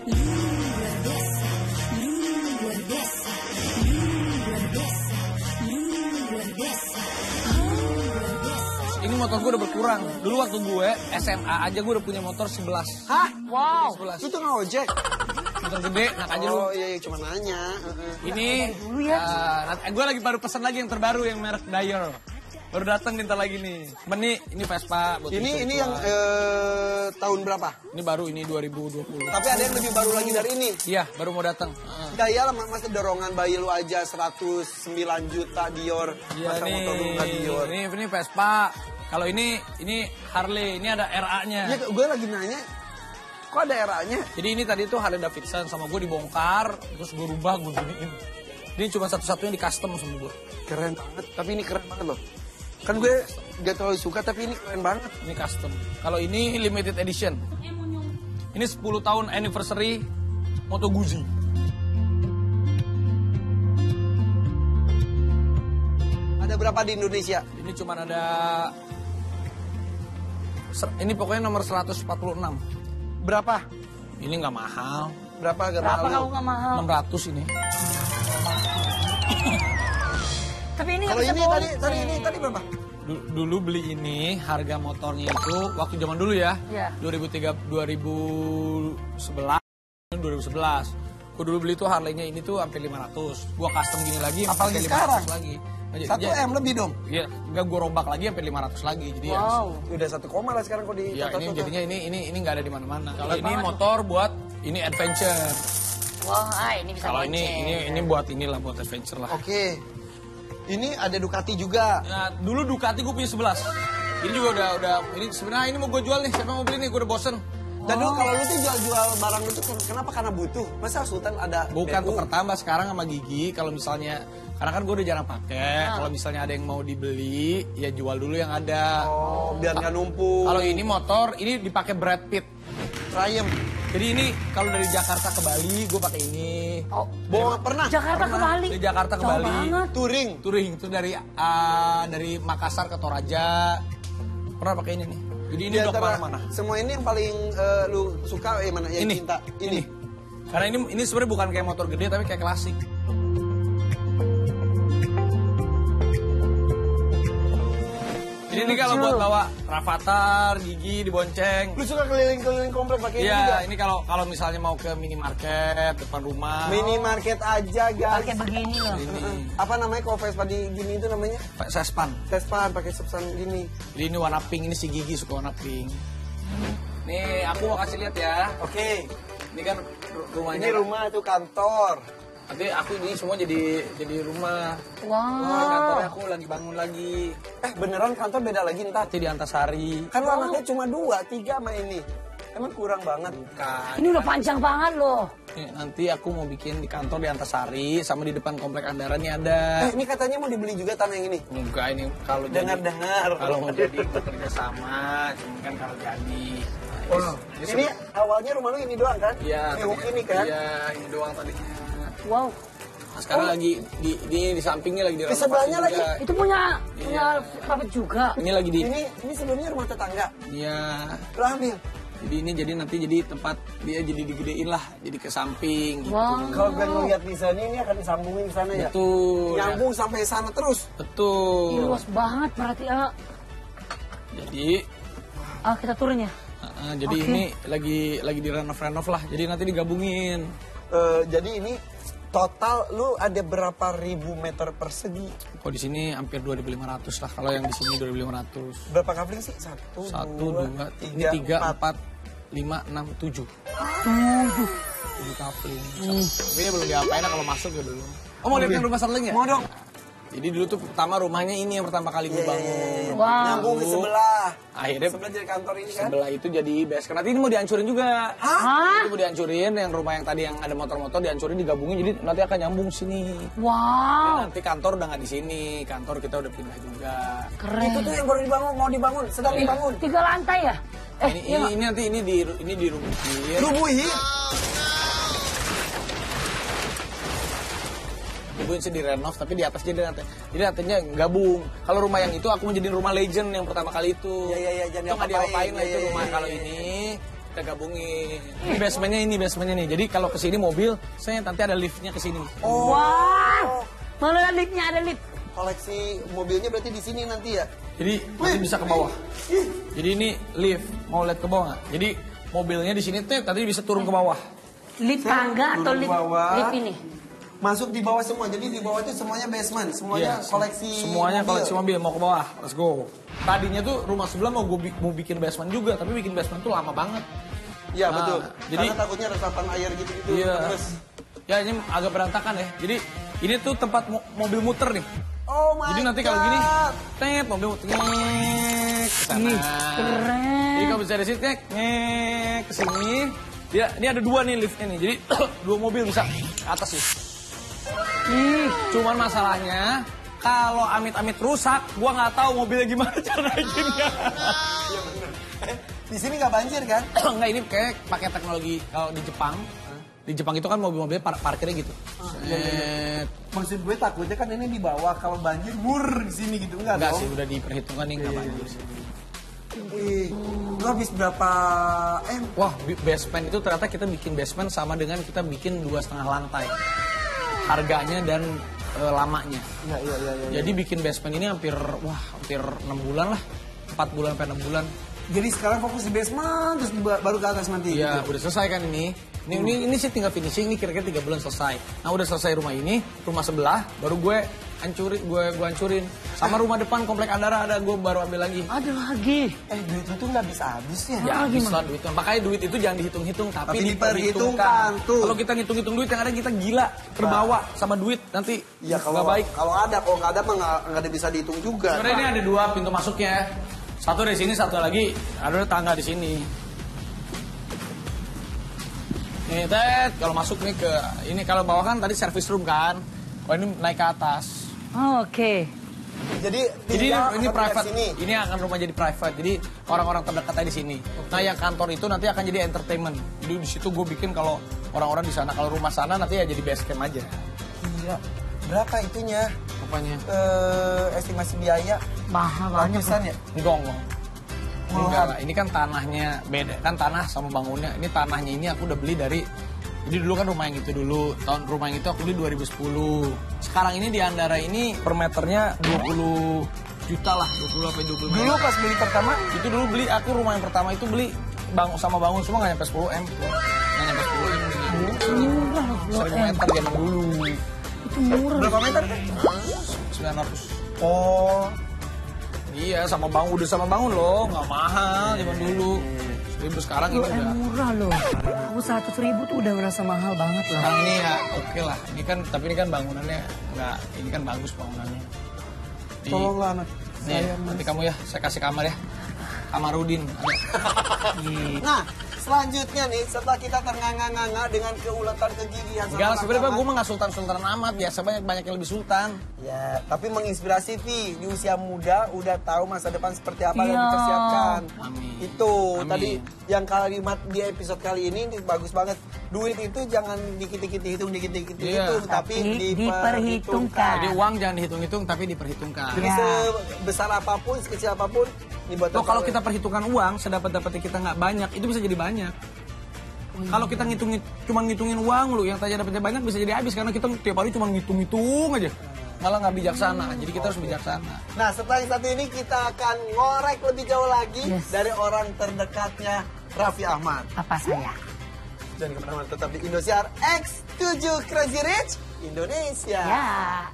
Ini motor gue udah berkurang. Dulu waktu gue SMA aja gue udah punya motor 11. Hah? Wow. 11. Lu tuh ngojek? Motor gede, nak aja lu. Oh iya, iya cuma nanya. Heeh. Ini Dulu ya. gue lagi baru pesan lagi yang terbaru yang merek Dyer. Baru datang nih ntar lagi nih. Nih ini Vespa buat Ini ini yang eh, tahun berapa? ini baru ini 2020. Tapi ada yang lebih baru lagi dari ini. Iya, baru mau datang. Heeh. Gaya lah masa dorongan bayi lu aja 109 juta Dior. Iya masa nih, motor Dior? ini ini Vespa. Kalau ini ini Harley, ini ada RA-nya. Iya, gue lagi nanya. Kok ada era-nya? Jadi ini tadi tuh Harley Davidson sama gue dibongkar, terus gue rubah, gue giniin. Ini cuma satu-satunya di custom sama gue. Keren banget. Tapi ini keren banget loh. Kan gue gak terlalu suka tapi ini keren banget. Ini custom. Kalau ini limited edition. Ini 10 tahun anniversary Moto Guzzi. Ada berapa di Indonesia? Ini cuma ada ini pokoknya nomor 146. Berapa? Ini nggak mahal. Berapa gak Berapa mahal? kamu nggak mahal? 600 ini. Tapi ini Kalau ini tadi tadi ini tadi berapa? Du- Dulu beli ini harga motornya itu waktu zaman dulu ya. Iya. 2003 2011 2011. Gue dulu beli tuh Harley-nya ini tuh hampir 500. Gua custom gini lagi Apalagi sampai sekarang? 500 lagi. Satu M lebih dong. Iya, enggak gue rombak lagi sampai 500 lagi. Jadi ya Wow. Udah satu koma lah sekarang kok di Ya ini jadinya ini ini ini nggak ada di mana-mana. Kalau ini motor buat ini adventure. Wah, ah, ini bisa Kalau ini ini ini buat inilah buat adventure lah. Oke. Ini ada Ducati juga. Nah, dulu Ducati gue punya 11. Ini juga udah udah ini sebenarnya ini mau gue jual nih. Siapa mau beli nih? Gue udah bosen. Dan dulu kalau lu tuh jual-jual barang itu ken- kenapa? Karena butuh. Masa Sultan ada Bukan tukar tambah sekarang sama gigi. Kalau misalnya karena kan gue udah jarang pakai. Kalau misalnya ada yang mau dibeli, ya jual dulu yang ada. Oh, biar nggak numpuk. Kalau ini motor, ini dipakai Brad Pitt. Triumph. Jadi ini kalau dari Jakarta ke Bali, gue pakai ini. Oh, Bohong pernah? Jakarta ke Bali. Dari Jakarta ke Jauh Bali. banget. Touring. Touring itu dari ah, dari Makassar ke Toraja. Pernah pakai ini nih. Jadi ini udah antara ke mana-mana. Semua ini yang paling eh, lu suka eh mana yang Ini, cinta? Ini. Karena ini ini sebenarnya bukan kayak motor gede tapi kayak klasik. Jadi ini kalau buat bawa Rafathar, Gigi dibonceng. Lu suka keliling-keliling komplek pakai ini juga? Iya, ini kalau kalau misalnya mau ke minimarket depan rumah. Minimarket aja, guys. Pakai begini loh. Ini Apa namanya kalau Vespa di gini itu namanya? Sespan. Vespa pakai sepsan gini. Jadi ini warna pink, ini si Gigi suka warna pink. Nih, aku mau kasih lihat ya. Oke. Ini kan ru- rumahnya. Ini rumah itu kantor. Nanti aku ini semua jadi jadi rumah. Wow. Wah, kantornya aku lagi bangun lagi. Eh beneran kantor beda lagi ntar. Nanti di Antasari. Kan lu anaknya cuma dua, tiga sama ini. Emang kurang banget. Bukan. Ini udah panjang banget loh. Nih, nanti aku mau bikin di kantor di Antasari sama di depan komplek Andara nih ada. Eh ini katanya mau dibeli juga tanah yang ini. Enggak ini kalau jadi Dengar-dengar. kalau mau jadi bekerja sama, cuma kan kalau jadi. Nah, Wow. Ini awalnya rumah lu ini doang kan? Iya, ini kan? Iya, ini doang tadinya. Wow. Nah, sekarang lagi di, di di sampingnya lagi di Di sebelahnya lagi? juga. Itu punya punya Papa juga. Ini lagi di Ini ini sebelumnya rumah tetangga. Iya. Lu ambil. Jadi ini jadi nanti jadi tempat dia jadi digedein lah, jadi ke samping gitu. Wow. Kalau gue ngeliat di sana ini akan disambungin ke sana ya. Betul. Nyambung sampai sana terus. Betul. Ini luas banget berarti ah. Jadi Ah, kita turun ya. uh, jadi Oke. ini lagi lagi di renov-renov lah. Jadi nanti digabungin. Eh, jadi ini total lu ada berapa ribu meter persegi? Kok di sini hampir 2.500 lah. Kalau yang di sini 2.500. Berapa kafling sih? Satu, Satu, dua, dua, tiga, tiga, empat. empat, lima, enam, tujuh. Tujuh. Tujuh kapling. Tapi ini belum diapain lah kalau masuk ya dulu. Oh mau lihat yang rumah Starling ya? Mau dong. Jadi dulu tuh pertama rumahnya ini yang pertama kali gue bangun. Wow. Nyambung ke Dulu. sebelah. Akhirnya Sebelah jadi kantor ini kan? sebelah itu jadi base camp. Nanti ini mau dihancurin juga. Hah? Itu mau dihancurin yang rumah yang tadi yang ada motor-motor dihancurin digabungin jadi nanti akan nyambung sini. Wow. Nanti kantor udah nggak di sini, kantor kita udah pindah juga. Keren. Itu tuh yang baru dibangun, mau dibangun, sedang dibangun. Tiga lantai ya? Eh, ini, iya ini, ini nanti ini di ini dirubuhin. Rubuhi. Dirubuhin sih di renov tapi di atas jadi lantai. Jadi lantainya gabung. Kalau rumah yang itu aku mau jadiin rumah legend yang pertama kali itu. Iya, iya, iya, jangan Itu nggak diapa-apain lah Iya, itu iya, rumah. iya, Kalau iya. ini kita gabungin. Ini basementnya ini basementnya nih. Jadi kalau ke sini mobil, saya nanti ada liftnya ke sini. Oh, Wah. Mana ada liftnya ada lift. koleksi mobilnya berarti di sini nanti ya? Jadi nanti bisa ke bawah. Jadi ini lift, mau lihat ke bawah nggak? Jadi mobilnya di sini tuh tadi bisa turun ke bawah. Lift tangga atau lift lift ini? Masuk di bawah semua, jadi di bawah itu semuanya basement, semuanya Iya, koleksi semuanya mobil. koleksi mobil mau ke bawah. Let's go. Tadinya tuh rumah sebelah mau gue mau bikin basement juga, tapi bikin basement tuh lama banget. Iya Nah, betul. jadi- Karena takutnya resapan air gitu-gitu. Iya. Terus, Ya ini agak berantakan ya. Jadi ini tuh tempat mo- mobil muter nih. oh my Jadi nanti kalau gini, tet mobil muter ngek ke sana. Ih, keren. Jadi kalau bisa dari sini ngek ngek ke sini. Ya, ini ada dua nih liftnya nih. Jadi dua mobil bisa ke atas sih. Ih, Cuman masalahnya kalau amit-amit rusak, gua nggak tahu mobilnya gimana cara naikinnya. Di sini nggak banjir kan? Enggak ini kayak pakai teknologi kalau di Jepang. Di Jepang itu kan mobil-mobilnya par parkirnya gitu. Set. Maksud gue takutnya kan ini di bawah kalau banjir mur di sini gitu enggak, Enggak dong? sih, udah diperhitungkan nih nggak banjir sih. Ih, lu habis berapa M? Wah, basement itu ternyata kita bikin basement sama dengan kita bikin dua setengah lantai. Harganya dan eh, lamanya. Iya, iya, iya. iya. Jadi bikin basement ini hampir, wah hampir 6 bulan lah. 4 bulan sampai 6 bulan. Jadi sekarang fokus di basement terus baru ke atas nanti. Iya, gitu. udah selesai kan ini. Ini, ini, ini sih tinggal finishing, ini kira-kira 3 bulan selesai. Nah udah selesai rumah ini, rumah sebelah, baru gue hancurin, gue, gue hancurin. Sama rumah depan komplek Andara ada, gue baru ambil lagi. ada lagi. Eh duit itu nggak bisa habis ya? Ya habis lah duitnya. Makanya duit itu jangan dihitung-hitung, tapi, Tapi diperhitungkan. tuh. Kalau kita ngitung-hitung duit, yang ada kita gila, terbawa sama duit. Nanti Iya kalau nggak baik. Kalau ada, kalau nggak ada nggak ada bisa dihitung juga. Sebenarnya ini ada dua pintu masuknya. Satu dari sini, satu lagi ada tangga di sini. Nih, Ted, kalau masuk nih ke ini kalau bawah kan tadi service room kan. Oh ini naik ke atas. Oh, Oke. Jadi Jadi ini, private. Sini. Ini akan rumah jadi private. Jadi orang-orang terdekatnya di sini. Nah, yang kantor itu nanti akan jadi entertainment. Jadi di situ gue bikin kalau orang-orang di sana, kalau rumah sana nanti ya jadi base camp aja. Iya. Berapa itunya? Rupanya. Eh, estimasi biaya Mahal banyak. ratusan ya? Enggak, enggak. Enggak lah, ini kan tanahnya beda. Kan tanah sama bangunnya. Ini tanahnya ini aku udah beli dari jadi dulu kan rumah yang itu dulu, tahun rumah yang itu aku beli 2010. Sekarang ini di Andara ini per meternya 20 juta lah, 20 sampai 25. Dulu pas beli pertama itu dulu beli aku rumah yang pertama itu beli bang sama bangun semua nggak nyampe 10 m, nggak nyampe 10 m. Murah loh, 1000 M. meter zaman dulu, Itu murah. berapa meter kan? 900. Oh, Iya sama bangun udah sama bangun loh, nggak mahal zaman dulu. Seribu sekarang ini Loh, eh, udah. murah loh. Aku seratus ribu tuh udah merasa mahal banget lah. Sekarang ini ya oke lah. Ini kan tapi ini kan bangunannya nggak, ini kan bagus bangunannya. Di, tolonglah anak. nih, nanti kamu ya, saya kasih kamar ya. Kamarudin. Ada. Nah, selanjutnya nih setelah kita ternganga-nganga dengan keuletan kegigihan sama Enggak sebenarnya gue mah nggak sultan-sultan amat. Biasa banyak banyak yang lebih sultan. Ya, tapi menginspirasi Vi di usia muda udah tahu masa depan seperti apa dan Iya. dipersiapkan. Amin. Itu Amin. tadi yang kalimat di episode kali ini bagus banget. Duit itu jangan dikit-dikit dihitung, dikit-dikit Iya. dihitung, tapi, Tapi diperhitungkan. diperhitungkan. Jadi uang jangan dihitung-hitung tapi diperhitungkan. Jadi Ya. sebesar apa pun, sekecil apa pun, Loh, kalau kita perhitungkan uang, sedapat-dapatnya kita nggak banyak, itu bisa jadi banyak. Kalau kita ngitungin, cuma ngitungin uang lu, yang tadi dapatnya banyak bisa jadi habis karena kita tiap hari cuma ngitung-ngitung aja. Malah nggak bijaksana, jadi kita harus bijaksana. Nah, setelah yang satu ini kita akan ngorek lebih jauh lagi Yes. dari orang terdekatnya Raffi Ahmad. Apa saya? Jangan ke mana-mana, tetap di Indosiar X7 Crazy Rich Indonesia. Ya.